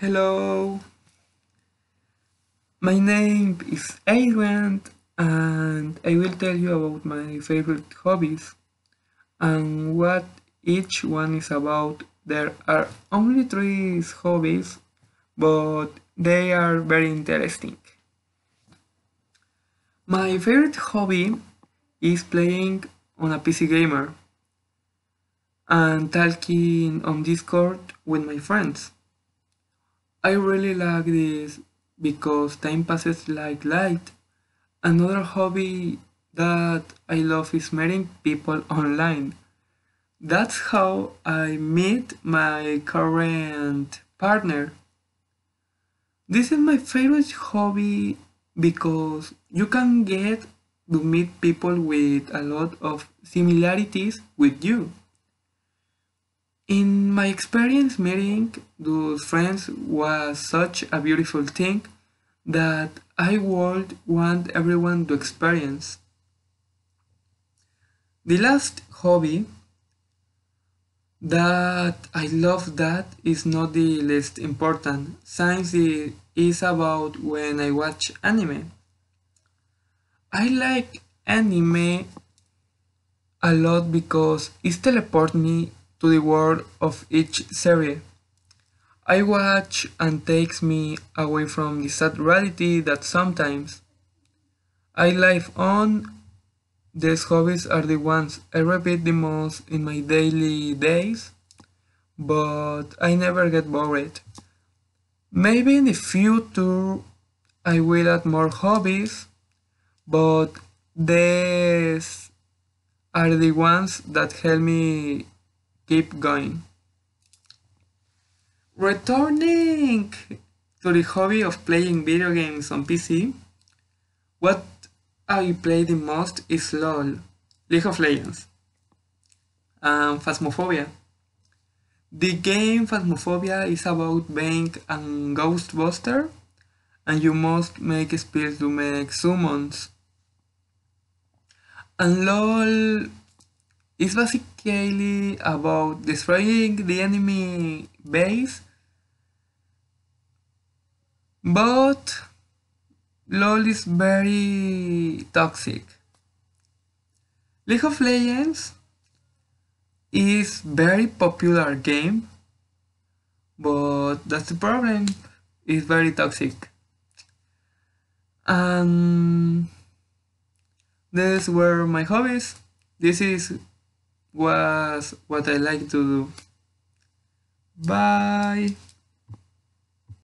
Hello, my name is Adrian and I will tell you about my favorite hobbies and what each one is about. There are only three hobbies, but they are very interesting. My favorite hobby is playing on a PC gamer and talking on Discord with my friends. I really like this because time passes like light. Another hobby that I love is meeting people online. That's how I meet my current partner. This is my favorite hobby because you can get to meet people with a lot of similarities with you. In my experience, meeting those friends was such a beautiful thing that I would want everyone to experience. The last hobby that I love that is not the least important. Science is about when I watch anime. I like anime a lot because it teleports me to the world of each series. I watch and takes me away from the sad reality that sometimes I live on. These hobbies are the ones I repeat the most in my daily days, but I never get bored. Maybe in the future I will add more hobbies, but these are the ones that help me keep going. Returning to the hobby of playing video games on PC, what I play the most is LOL, League of Legends, and Phasmophobia. The game Phasmophobia is about being a ghostbuster and you must make spells to make summons. And LOL it's basically about destroying the enemy base, but LoL is very toxic. League of Legends is very popular game, but that's the problem. It's very toxic. And these were my hobbies. This is was what I like to do. Bye.